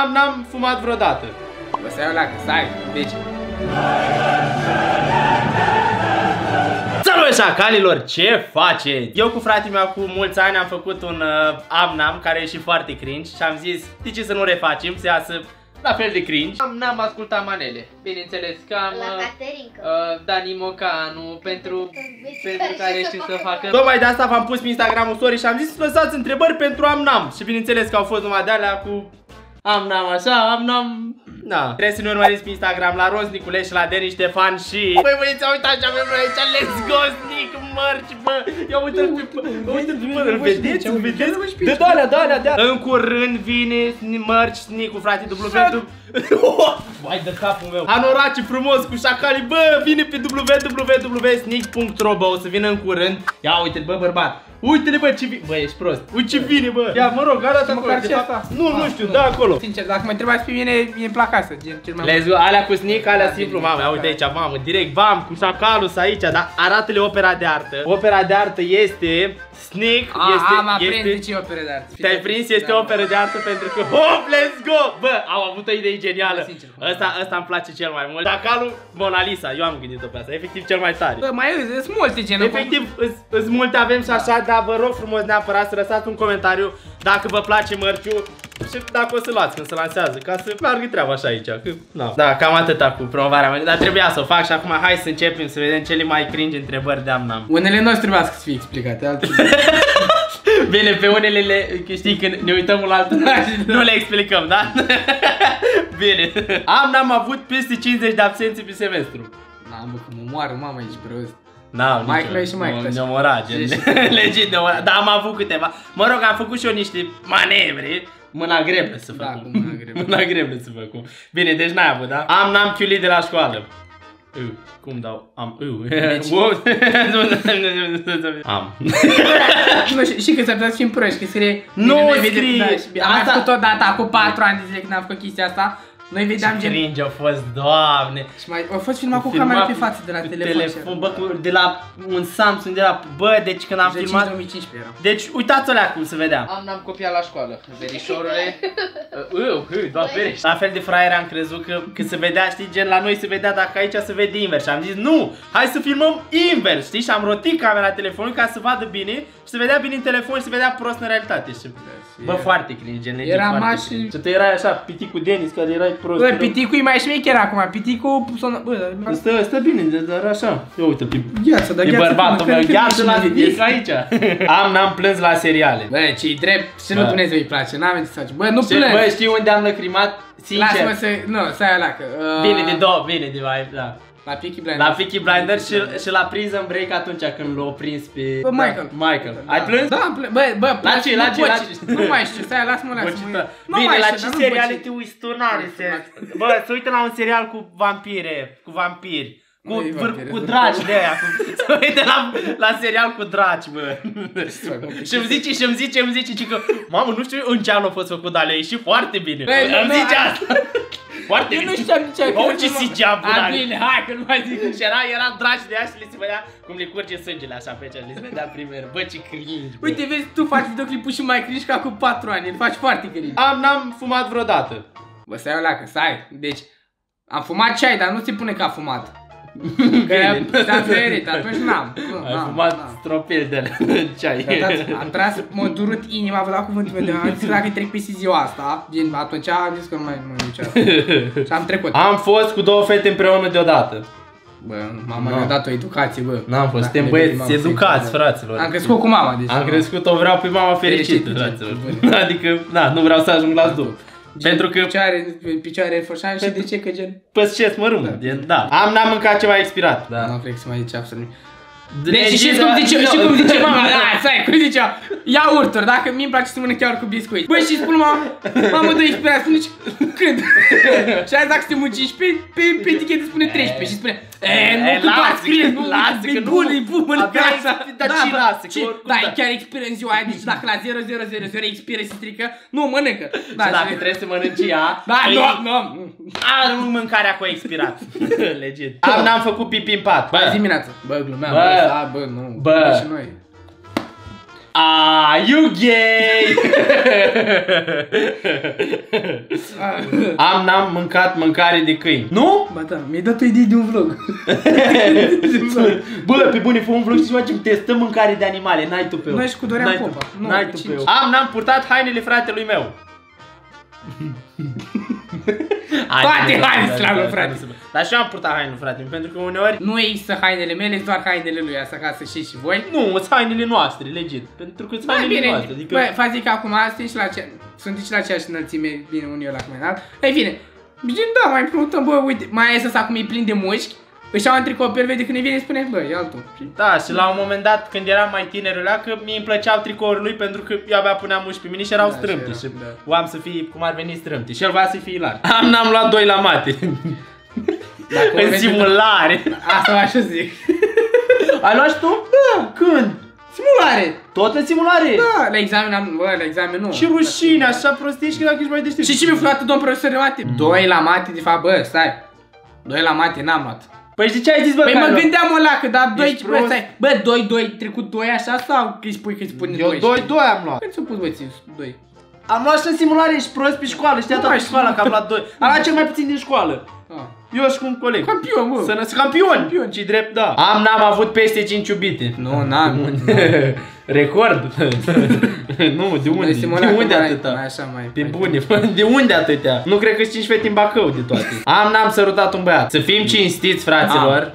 Am, n-am fumat vreodată. Bă, stai o leacă, stai, deci... Salut șacalilor, ce face? Eu cu fratele meu cu mulți ani am făcut un uh, amnam care e și foarte cringe și am zis, de ce să nu refacem, să iasă la fel de cringe. Am, n-am ascultat manele. Bineînțeles că am La uh, Caterinca. uh, Dani Mocanu pentru, pentru care care știe știu să să facă. facă. Tocmai de asta v-am pus pe Instagram story și am zis să lăsați întrebări pentru amnam. Și bineînțeles că au fost numai de alea cu amnam așa, amnam... Da. Trebuie să ne urmăriți pe Instagram la Roz Niculeș și la Deni Ștefan și... Băi băieți, uitați ce avem noi aici, let's go, Snic, mărci, bă! Ia uite-l pe... Uite-l pe... Îl vedeți? Îl vedeți? De alea, de alea, de alea. În curând vine Sni- mărci, Snicu, frate, dublu pentru... Vai de capul meu. Anorace frumos cu șacali, bă, vine pe www.sneak.ro, bă, o să vină în curând. Ia uite bă, bărbat. Uite-le, bă, ce vine. Bă, ești prost. Uite ce vine, bă. Ia, mă rog, arată acolo. Măcar de ce fapt- asta? Nu, nu Ah, știu, nu. da, acolo. Sincer, dacă mă întrebați pe mine, mie îmi plac asta, gen cel mai Let's go, alea cu sneak, alea Da, simplu, bine, mamă, ia da. uite aici, mamă, direct, bam, cu șacalul aici, dar arată-le opera de artă. Opera de artă este, sneak, A, este, am aprins este, de ce opere de artă. te-ai prins, este Da. operă de artă pentru că, hop, let's go! Bă, au avut o idee genială. Bă, sincer, Ăsta, ăsta îmi place cel mai mult. Șacalul, Mona Lisa, eu am gândit-o pe asta, efectiv cel mai tare. Bă, mai sunt multe genul. Efectiv, îs- îs multe avem și așa, dar vă rog frumos neapărat să lăsați un comentariu dacă vă place mărciu și dacă o să luați când se lansează, ca să meargă treaba așa aici. Că, na. Da, cam atâta cu promovarea mea, dar trebuia să o fac și acum hai să începem să vedem cele mai cringe întrebări de amnam. Unele nu trebuia să fie explicate, altele. Bine, pe unele le, că știi când ne uităm unul la altul, nu le explicăm, da? Bine. Am, n-am avut peste 50 de absențe pe semestru. Na, bă, că mă moară mama aici, prost. Da, Mike meu și Mike Ne Tyson. omora, gen. Deci- Legit ne omora. Dar am avut câteva. Mă rog, am făcut și eu niște manevre. Mâna greble să fac. Da, cu mâna greblă. Mâna greble să fac. Bine, deci n-ai avut, da? Am, n-am chiulit de la școală. Ui, cum dau? Am, ui. Deci- Wow. Am. Nu, și, și că s-ar putea să fim proști, că scrie... Nu bine, noi vedem- scrie. Da, și bine, am Asta- mai făcut odată, cu 4 ani de zile când am făcut chestia asta. Noi vedeam Ce gen... cringe a fost, doamne. Și mai, a fost filmat cu Filmat camera pe față de la cu telefon. telefon bă, cu, de la un Samsung, de la, bă, deci când am Deci filmat, 2015 era. Deci uitați-o la cum se vedea. Am, n-am copiat la școală. Verișorule. Uu, uu, doar ferește. La fel de fraier am crezut că, că se vedea, știi, gen la noi se vedea dacă aici se vede invers. Și am zis, nu, hai să filmăm invers, știi? Și am rotit camera telefonului ca să vadă bine și se vedea bine în telefon și se vedea prost în realitate. Și, bă, foarte cringe, gen, legit, Era foarte maș- cringe. Și tu erai așa, piticul Denis, care erai prost. Bă, rău. piticul e mai șmecher acum, piticul... Sună, bă, Stă, stă bine, dar așa. Ia uite, pe gheață, dar E gheață bărbatul până meu, când gheață la crește, stic aici. Am, n-am plâns la seriale. Bă, ce-i drept și nu Bă. Dumnezeu îi place, n-am ce să faci. Bă, nu Și, plâng. bă, știi unde am lăcrimat? Lasă-mă Sincer. să... Nu, stai ala că... Uh, Bine, de două, bine, de mai, da. La Peaky Blinders. La Peaky Blinders și, și la Prison Break atunci când l-au prins pe... Bă, Michael. Michael. Ai plâns? Da, am plâns. Bă, bă, La place, ce, la nu ce, pot la ci- ce? Nu mai știu, stai, lasă-mă, lasă-mă. Băcită. Nu Bine, mai la știu, ce dar nu serial pot te uiți tu, n-are sens. Bă, să uită la un serial cu vampire, cu vampiri. Cu, Nu-i vâr, vampire, cu sunt draci de aia, cu, să uite la, la serial cu draci, bă. și îmi zice, și îmi zice, îmi zice, ci că, mamă, nu știu în ce an a fost făcut, dar le-a ieșit foarte bine. Băi, nu, îmi nu, zice ai- asta. Foarte Eu bine. nu știam nici aia. Bă, că ce nu- sigea, A, bunare. bine, hai că nu mai zic. Și era, era draci de aia și le se vedea cum le curge sângele așa pe cel, le se vedea primer. Bă, ce cringe, bă. Uite, vezi, tu faci videoclipul și mai cringe ca cu 4 ani, îl faci foarte cringe. Am, n-am fumat vreodată. Bă, stai o leacă, stai. Deci, am fumat ceai, dar nu se pune că a fumat. Că Bine. te-am ferit, atunci n-am. Nu, Ai n-am, fumat n-am. stropel de alea în ceai. Uitați, Am tras, m-a durut inima, vă dau cuvântul meu, de am zis că dacă trec peste ziua asta, gen, atunci am zis că nu mai, nu niciodată. Și am trecut. Am fost cu două fete împreună deodată. Bă, mama Nu. mi-a dat o educație, bă. N-am fost, Dacă suntem ne băieți gândim, am educați, fost- fraților. Am crescut cu mama, deci. Am crescut, o vreau pe mama fericită, Fericită, fraților. bun. Adică, da, nu vreau să ajung la zdub. Gen, Pentru că Picioare, picioare forșan și de ce că gen... păscesc mărunt, Da. gen, da. Am, n-am mâncat ceva expirat. Da. Da. Nu cred că se mai zice absolut nimic. Deci, Deci știți cum zice, știți cum zice mama, da, stai, cum zicea, iaurturi, dacă mi-mi place să mănânc iaurt cu biscuit. Băi, și spun mama, mamă, dă expirat, spune și când? și azi dacă suntem în 15, pe, pe etichetă spune 13 și spune, e, nu, E, că doar lasă, scrie, că- nu, lasă, e că nu. bun, e bun, mănâncă Abia așa. expiră, dar ce bă, lasă, că ce- oricum Da, da. chiar expiră în ziua aia, deci dacă la 0000 expiră și strică, nu, mănâncă. Da, Și dacă și- trebuie să mănânci ea, Da, îi- nu, nu. Are mâncarea cu expirat. Legit. Am, n-am făcut pipi în pat. Bă, Bă, dimineața. Bă, glumeam, Bă. Bă, da, bă, nu. Bă. și noi. Ah, you gay! Am, n-am mâncat mâncare de câini. Nu? Ba da, mi-ai dat o idee de un vlog. Bă, pe bune, fă un vlog și facem testăm mâncare de animale, n-ai tu pe eu. Noi și cu Dorian N-ai tu- Popa. Nu, N-ai pe tu pe cinci. eu. Am, n-am purtat hainele fratelui meu. Hai, Toate hai, hainele hai, slavă, hai, frate. Hai, hai. Dar și eu am purtat hainele frate, pentru că uneori Nu există hainele mele, sunt doar hainele lui, asta ca să știți și voi. nu, sunt hainele noastre, legit. Pentru că sunt Mai hainele bine, noastre. Adică... bă, faci că acum sunteți la, ce, sunteți la aceeași înălțime, bine, unii eu la cum înalt. Ei bine, gen, da, mai împrumutăm, bă, uite, mai ales ăsta cum e plin de mușchi, își au un tricou pe el, vede când ne vine, spune, bă, e altul. Și Da, și la un moment dat, când eram mai tinerul că mie îmi plăceau tricourile lui pentru că eu abia puneam muși pe mine și erau Da, strâmte și și, era, da. voiam să fie cum ar veni strâmte și el voia să fie ilar. Am, n-am luat doi la mate. Dacă în vreți- simulare. Asta așa zic. Ai luat și tu? Da. Când? Simulare! Tot în simulare? Da, la examen am, bă, la examen nu. Și rușine, așa prostești că dacă ești mai deștept. Și ce mi-a luat domn profesor de mate? Doi la mate, de fapt, bă, stai. Doi la mate n-am luat. Păi și de ce ai zis, bă, Păi că ai mă luat? gândeam o lacă, dar doi, Ești bă, prost. stai. Bă, doi, doi, trecut doi așa sau că îi spui că îi spune Eu doi? doi, doi am luat. Când ți-a pus, bă, ție, doi? Am luat și în simulare, ești prost pe școală, știa Nu toată mai școala știu. că am luat doi. Am luat cel mai puțin din școală. Ah. Eu și cu un coleg. Campion, bă. Sănăs campion. Campion. Și drept, da. Am, n-am avut peste 5 iubite. Nu, n-am. Record? nu, de unde? De unde atâta? Așa mai. Pe mai- bune, de unde atâtea? Nu cred că 5 fete în Bacău de toate. Am, n-am sărutat un băiat. Să fim cinstiți, fraților.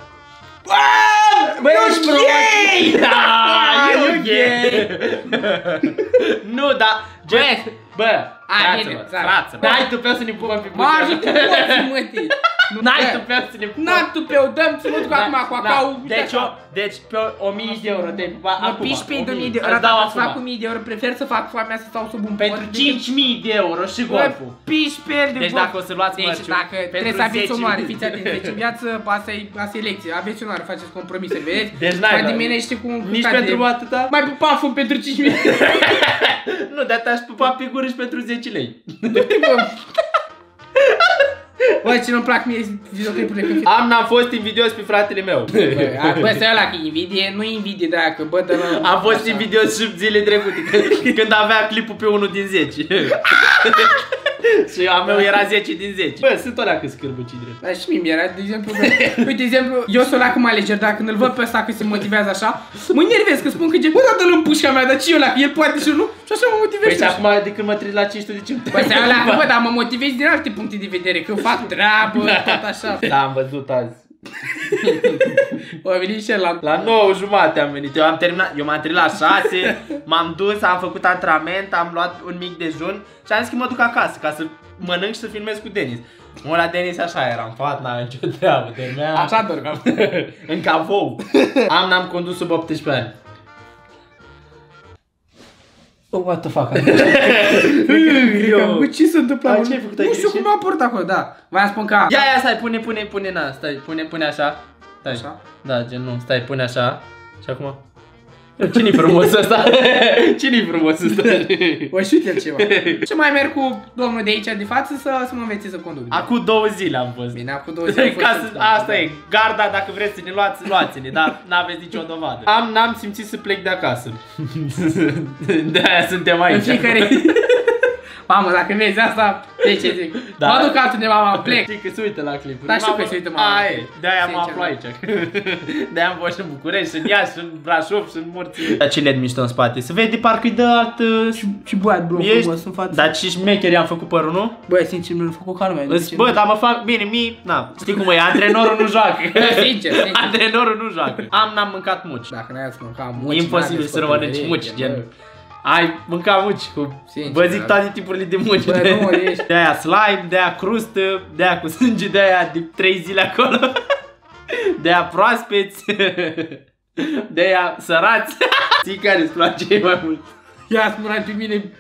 Băi, ești gay! Da, eu eu gay! Nu, da, Bă, gen, bă, Hai, fraților, bine, țara. fraților, Da. n-ai tu pe să ne pupăm pe Mă ajută buze. cu toții, mătii. N-ai Bă, tu pe să ne pupăm. N-am tu pe o dăm, să mă duc acum cu acau. uite Deci, așa. o, deci pe 1000 de euro te-ai pupat Mă acum. piși pe 1000. 2000 de euro, Îți dau dacă îți fac acum. 1000 de euro, prefer să fac foamea să stau sub un Pentru pod. 5000 de euro și Bă, golful. piși pe el de Deci golf. dacă o să luați Deci mărciu, dacă pentru trebuie să aveți 10.000. onoare, fiți atenți, deci în viață asta e, asta e lecție, aveți onoare, faceți compromise, vedeți? Deci n-ai Mai luat. diminește cu un Nici cât pentru de- atâta? Mai pupam fum pentru 5.000. Nu, dar te-aș pupa pe gură și pentru 10 lei. Bă, ce nu-mi plac mie videoclipurile când Am, n-am fost invidios pe fratele meu. Bă, bă, stai ăla că e invidie, nu e invidie de aia, că bă, de la... Am fost așa. invidios și zile trecute, când, când avea clipul pe 1 din 10. și a meu era 10 din 10. Bă, sunt alea că scârbăci drept. Dar și mie mi-era, de exemplu, bă, uite, de exemplu, eu sunt la cum aleger, dacă când îl văd pe ăsta că se motivează așa, mă enervez, că spun că gen, bă, da, dă-l în pușca mea, dar ce eu la el poate și eu nu, și așa mă Păi motivez. și acum de când mă trezi la 5 tu de ce îmi Păi stai ăla, bă, dar mă motivez din alte puncte de vedere, că fac treabă, tot așa. Da, am văzut azi. O, a venit și el la... La 9 jumate am venit. Eu am terminat, eu m-am trezit la 6, m-am dus, am făcut antrenament, am luat un mic dejun și am zis că mă duc acasă ca să mănânc și să filmez cu Denis. Mă, la Denis așa era, în pat, n-avea nicio treabă, dormea Așa dormeam. în cavou. Am, n-am condus sub 18 ani. Oh, what the fuck? Bă, ce se întâmplă? Ai, mă? ce ai făcut? Nu Ai știu greșit? cum a port acolo, da. Voiam spun că... Ia, ia, stai, pune, pune, pune, na, stai, pune, pune așa. Stai. Așa? Da, gen, nu, stai, pune așa. Și acum... Cine-i frumos ăsta? Cine-i frumos ăsta? O și uite ceva. Ce mai merg cu domnul de aici de față să, să mă învețe să conduc. Acum două zile am fost. Bine, acum două zile. Ca să, asta e, garda, dacă vreți să ne luați, luați-ne, dar n-aveți nicio dovadă. Am, n-am simțit să plec de acasă. De aia suntem În aici. fiecare... Mamă, dacă vezi asta, de ce zic? Da. Mă duc altundeva, mă plec. Știi că se uită la clipuri. Da, știu Mamă, că se uită, mama. Aia e, de-aia mă Sincer, aflu da. aici. De-aia am fost și în București, în Iași, în Brașov, și în Morții. Dar ce LED mișto în spate? Se vede parcă-i de alt... uh, Și băiat, bro, Ești... frumos în față. Dar ce șmecheri am făcut părul, nu? Băi, sincer, mi-l făcut ca lumea. Îți- Bă, dar mă fac bine, mi, na, știi cum e, antrenorul nu joacă. Sincer, sincer. Antrenorul nu joacă. Am, n-am mâncat muci. Dacă n-ai să mânca muci, Imposibil n-aveți să nu mănânci copilărie, muci, bă. gen. Ai mâncat muci cu... Sincer, Vă zic da. toate tipurile de muci. Bă, de, nu, ești- de aia slime, de aia crustă, de aia cu sânge, de aia de 3 zile acolo. De aia proaspeți. De aia sărați. Ții care îți place mai mult? Ia spune pe mine.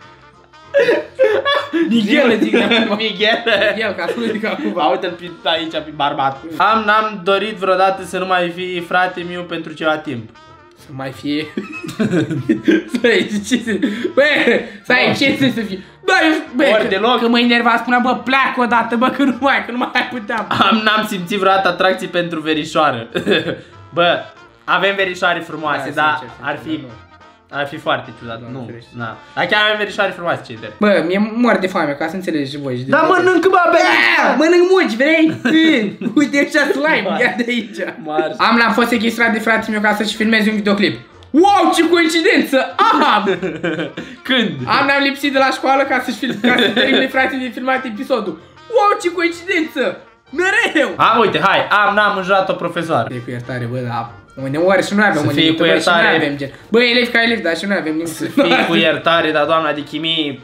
Miguel, îți zic de acum. Miguel. Miguel, ca să nu zic acum. A, uite-l pe- aici, pe barbat. Am, n-am dorit vreodată să nu mai fii frate meu pentru ceva timp. Să mai fie... Stai, ce să... Bă, stai, ce să să fie? Bă, eu, bă, Ori că, deloc. că mă enerva, spunea, bă, pleacă odată, bă, că nu mai, că nu mai puteam. Am, n-am simțit vreodată atracție pentru verișoară. Bă, avem verișoare frumoase, Da, dar sincer, ar fi... sincer, Ar fi foarte ciudat. Doamne Nu, ferește. na. Dar chiar avem verișoare frumoase cei drept. Bă, mie mor de foame, ca să înțelegeți și voi. și de Da, toate. mănâncă, bă, Aia, Mănânc muci, vrei? Uite așa slime, ia de aici. Mars. Am l-am fost sequestrat de fratele meu ca să-și filmeze un videoclip. Wow, ce coincidență! Aha! Când? Am ne-am lipsit de la școală ca să-și film, ca să termine fratele de filmat episodul. Wow, ce coincidență! Mereu! A, uite, hai, am, n-am înjurat o profesoară. E cu iertare, bă, da. Uneori și noi avem Să un fie limit, cu bă, și noi iertare. avem gen. Bă, elevi ca elevi, dar și noi avem nimic. Să fii cu iertare, dar doamna de chimie,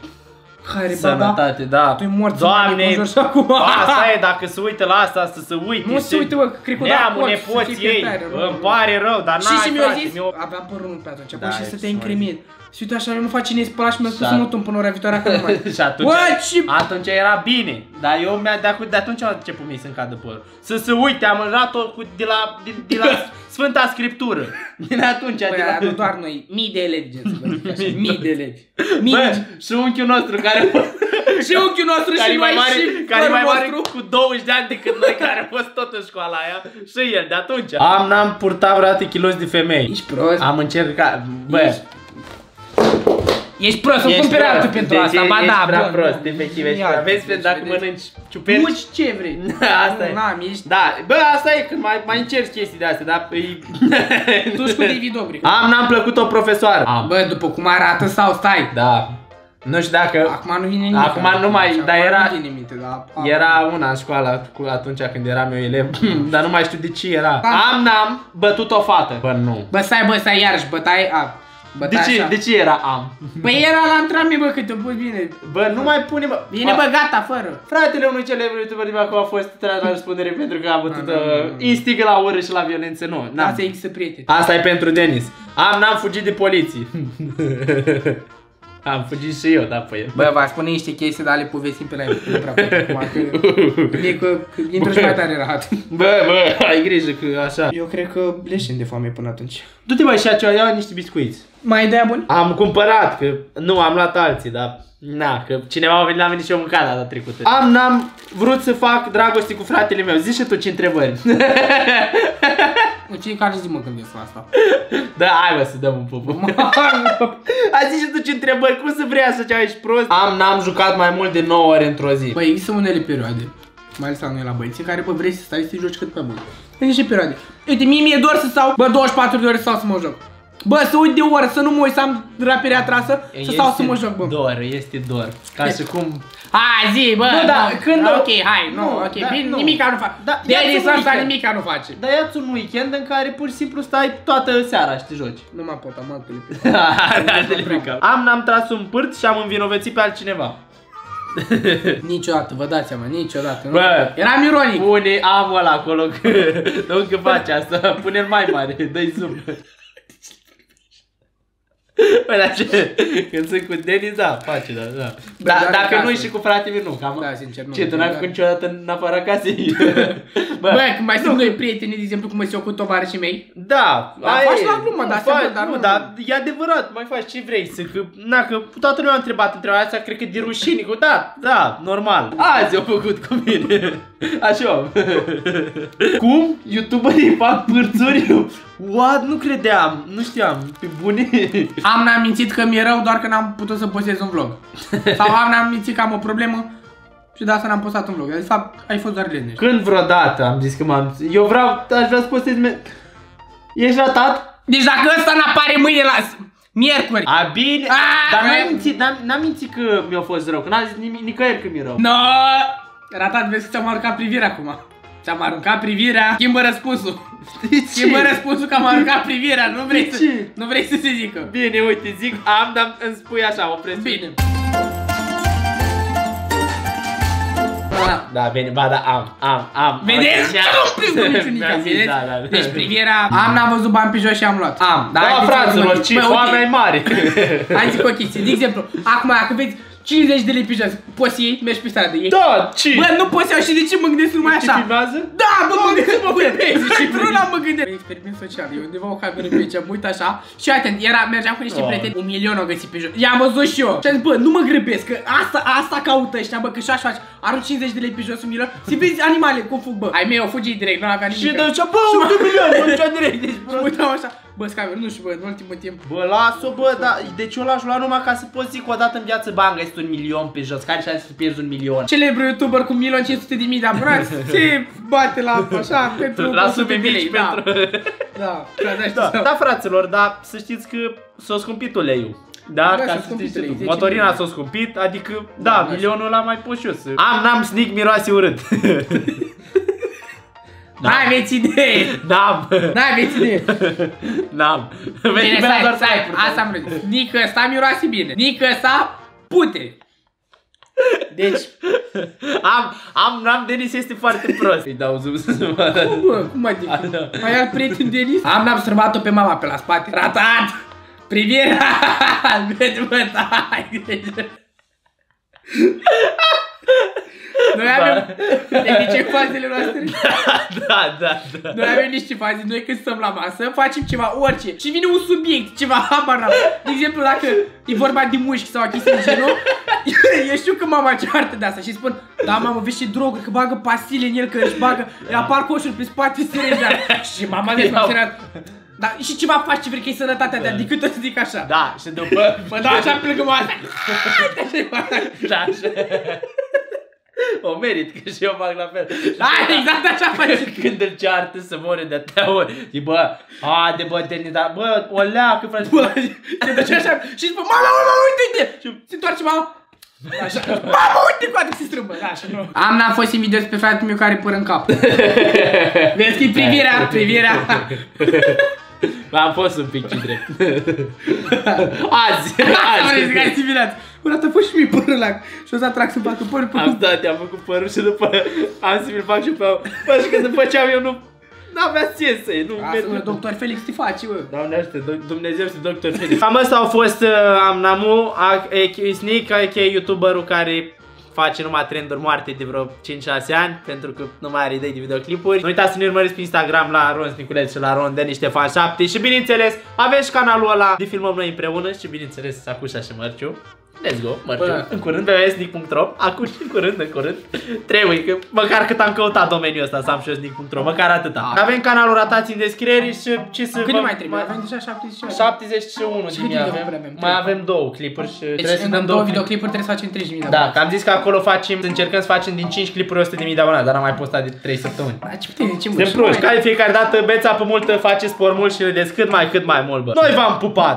Care, baba? sănătate, da. Tu-i morți Doamne, în și acum. asta e, dacă se uită la asta, să se uite. Nu se și- uită, bă, că cred că da, Neamul, pot, să fie nepoții cu ei, iertare, nu, îmi nu. pare rău, dar Și n-ai, și mi-a frate, zis, mi-o- aveam părul lung pe atunci, Da, bă, și e să ce te mai incrimit. Și uite așa, nu face cine spăla și mi-a spus Și să at- mut până ora viitoare că nu mai. și atunci, Bă, ce... atunci era bine, dar eu mi-a de, acu- de atunci am început mie să-mi cadă părul. Să se uite, am înjurat-o cu, de la, de, de la Sfânta Scriptură. Din atunci, Bă, de la... nu doar noi, mii de elevi, gen să vă zic așa, mii de elevi. Mii Bă, de... și unchiul nostru care, Și unchiul nostru care și e mai noi mare, și care e părul mai mare nostru. cu 20 de ani decât noi care am fost tot în școala aia și el de atunci. Am, n-am purtat vreodată kilos de femei. Ești prost. Am încercat, bă, Ești- Ești prost, să ești cumperi prost. altul pentru Deci asta, e- ba ești da, prea bă, prost, nu. efectiv, ești Ia, prea. Vezi, deci, dacă vedeți. mănânci ciuperci, Muci ce vrei. Asta Nu, e. N-am, ești... Da, bă, asta e când mai, mai încerci chestii de astea, dar îi... Tu și cu David Dobrik. Am, n-am plăcut o profesoară. Am. Bă, după cum arată sau stai? Da. Nu știu dacă... Acum nu vine nimic. Acum nu mai- Acum dar era- Nu vine minte, dar... Era una în școală cu atunci când eram eu elev, dar nu mai știu de ce era. Da. Am, n-am bătut o fată. Bă, nu. Bă, stai, bă, stai iarăși, bătaie... A, De bătaie ce, așa. de ce era am? Păi era la antrenament, bă, cât te pus bine. Bă, nu mai pune, bă. Bine, bă, gata, fără. Fratele unui celebru youtuber de acum a fost tras la răspundere pentru că a bătut Nu, nu, nu, uh, nu. instigă la ură și la violență. Nu, n-am. Asta există prieteni. Asta e pentru Denis. Am, n-am fugit de poliție. Am fugit și eu, da, pe el. Bă, v spune niște chestii, dar le povestim pe la el. Nu prea pot acum, că... E că, că intru și mai tare rahat. Bă, bă, ai grijă că așa. Eu cred că leșin de foame până atunci. Du-te mai și ceva, ia niște biscuiți. Mai dai bun? Am cumpărat, că nu, am luat alții, dar na, că cineva a venit la mine și eu mâncat data trecută. Am, n-am vrut să fac dragoste cu fratele meu. Zici și tu ce întrebări. În cei care zi mă gândesc la asta. da, hai mă să dăm un pup. Hai zici și tu ce întrebări, cum să vrei așa ceva, ești prost? Am, n-am jucat mai mult de 9 ore într-o zi. Băi, există unele perioade, mai ales la noi la băieți, în care, bă, vrei să stai să te joci cât pe mult. În niște perioade. Uite, mie mi-e dor să stau, bă, 24 de ore să stau să mă joc. Bă, să uit de oră, să nu mă uit să am rapirea trasă, să stau să mă joc, bă. dor, este dor. Ca și cum... Hai, zi, bă, Bă, da, nu, când- Ok, hai, nu, Nu, ok, da, bine, nu. nimica nu fac. Da, de ia-ți aia un de asta weekend. nimica nu face. Dar ia-ți un weekend în care pur și simplu stai toată seara și te joci. Nu mă pot, am altele pe Am, n-am tras un pârt și am învinovățit pe altcineva. Niciodată, vă dați seama, niciodată. Nu? Bă. Eram ironic. Pune amul ăla acolo, că nu că face asta, pune-l mai mare, dă-i zoom. Bă, dar ce? Când sunt cu Denis, da, face, da, da. Bă, da doar dacă acasă. nu și cu fratele meu, nu, cam... Da, sincer, nu. Ce, tu n-ai Da. făcut niciodată în afara casei? Bă, când mai sunt noi prieteni, de exemplu, cum eu cu tovarășii mei. Da, Da, aia faci e. la glumă, Nu, dar faci- seama, dar nu, nu- dar e adevărat, mai faci ce vrei, să că, na, că toată lumea a întrebat întrebarea asta, cred că de rușine, cu da, da, normal. Azi au făcut cu mine. Așa. Cum? YouTuberii fac pârțuri? What? Nu credeam, nu știam, pe bune. Am n-am mințit că mi-e rău doar că n-am putut să postez un vlog. Sau am n-am mințit că am o problemă și de asta n-am postat un vlog. De fapt, ai fost doar leneș. Când vreodată am zis că m-am... Eu vreau, aș vrea să postez... Me... Ești ratat? Deci dacă ăsta n-apare mâine la... Miercuri. A, bine, Ah, dar n-am bă. mințit, n-am, n-am mințit că mi-a fost rău, că n-am zis nimic, nicăieri că mi-e rău. No! Ratat, vezi că ți-am aruncat privirea acum. Ți-am aruncat privirea, schimbă răspunsul. De Schimbă răspunsul că am aruncat privirea, nu vrei De să, ce? nu vrei să se zică. Bine, uite, zic am, dar îmi spui așa, opresc. Bine. Da, bine, ba da, am, am, am. Vedeți? Ok, Nu prins cu niciunica, Mi-a zis, vedeți? Da, da, da. Deci privirea, am n-am văzut bani pe jos și am luat. Am, Da, haideți să fraților, vă- ce Bă, uite, foamea e mare. Hai zic o chestie, de exemplu, acum dacă vezi 50 de lei pe jos, poți să iei, mergi pe stradă, iei. Da, ce? Bă, nu poți să iau și de ce mă gândesc numai Ce așa? filmează? Da, bă, mă gândesc, mă filmezi și într-una mă gândesc. Experiment social, e undeva o cameră pe aici, mă uit așa și atent, era, mergeam cu niște Oh. prieteni, un milion o găsit pe jos. I-am văzut și eu. Și am zis, bă, nu mă grăbesc, că asta, asta caută ăștia, bă, că și așa faci. Arunci 50 de lei pe jos un milion, să vezi animale cum fug, bă. Ai mei au fugit direct, nu avea nimic. Și de ce, bă, un milion, mă ducea direct, deci Și mă uitam așa, Bă, scamer, nu știu, bă, în ultimul timp. Bă, las-o, bă, dar deci eu l-aș lua numai ca să poți zic o dată în viață, bang, ai un milion pe jos, care șanse să pierzi un milion? Celebru youtuber cu 1.500.000 de abonați se bate la așa pentru La 100 sume de lei, mici da. pentru... Da, da, da, Da, da. da, fraților, dar să știți că s-a scumpit uleiul. Da, Da, ca s-a să scumpit știți ulei, tu. 10 Motorina lei. s-a scumpit, adică, da, Da, milionul ăla mai pot și eu să... Am, n-am snic, miroase urât. N-ai aveți idee! N-am, N-ai aveți idee! n-am. Bine, Vezi, stai, doar stai, asta am vrut. Nică ăsta miroase bine. Nică ăsta pute. Deci, Am, am, n-am, Denis este foarte prost. Îi dau zoom să se vadă. cum, bă, cum adică? Mai alt prieten Denis? Am n-am o pe mama pe la spate. Ratat! Privirea! Vede, bă, dai! Noi avem... Deci ce fazele noastre? Da, da, da. Noi avem niște faze, noi când stăm la masă, facem ceva, orice. Și vine un subiect, ceva, habar n-am. De exemplu, dacă e vorba de mușchi sau chestii de genul, eu știu că mama ceartă de asta și spun, da mamă, vezi ce droguri, că bagă pastile în el, că își bagă, îi apar coșuri pe spate, se reja. Și mama de m-a seriat. Da, și ceva faci ce vrei că e sănătatea ta, decât tot să zic așa. Da, și după... Bă, da, așa plângă mama Da, așa. O merit, că și eu fac la fel. Da, exact așa faci. Când îl ceartă să moare de atâtea ori. Zic, bă, a, de bă, Denis, dar bă, o leacă, frate. Bă, se duce așa și zice, mama, mama, uite-te! Și se întoarce mama. Așa, mama, uite cu atât se strâmbă, da, așa nu. Am n-am fost invidios pe fratele meu care pără în cap. Vezi că privirea, privirea. Am fost un pic cidre. Azi, Asta vrei să azi. azi dimineață. Bă, dată fost și mie părul ăla. Și o să atrag să facă părul pe Am stat, am făcut părul și după am să mi-l fac și pe Bă, și când îmi făceam eu nu... N-avea sens să nu Asta, mă, doctor Felix te face, bă. Doamne ajută, Do- Dumnezeu și doctor Felix. Cam ăsta au fost uh, Amnamu, a- a- Sneak, a.k.a. youtuberul care face numai trenduri moarte de vreo 5-6 ani pentru că nu mai are idei de videoclipuri. Nu uitați să ne urmăriți pe Instagram la Ron Niculeț și la Ron de niște fan 7 și bineînțeles aveți și canalul ăla de filmăm noi împreună și bineînțeles Sacușa și Mărciu. Let's go, Mărciu. Bă. În curând pe www.sneak.ro Acum și în curând, în curând Trebuie, că măcar cât am căutat domeniul ăsta să am și eu sneak.ro Măcar atâta Avem canalul ratați în descriere și ce să Cât vă- ne mai trebuie? Avem deja 70 și 71 Și din câte ea videoclipuri avem. avem? Mai Trei. avem două clipuri și Deci trebuie să în dăm două două clipuri. videoclipuri trebuie să facem 30.000 de Da, abonați. că am zis că acolo facem, să încercăm să facem din 5 clipuri 100.000 de abonați, dar n-am mai postat de 3 săptămâni. Da, ce putem zice, mă? Suntem și proști, noi- ca de fiecare dată beți apă multă, faceți spor mult și râdeți cât mai, cât mai mult, bă. Noi v-am pupat!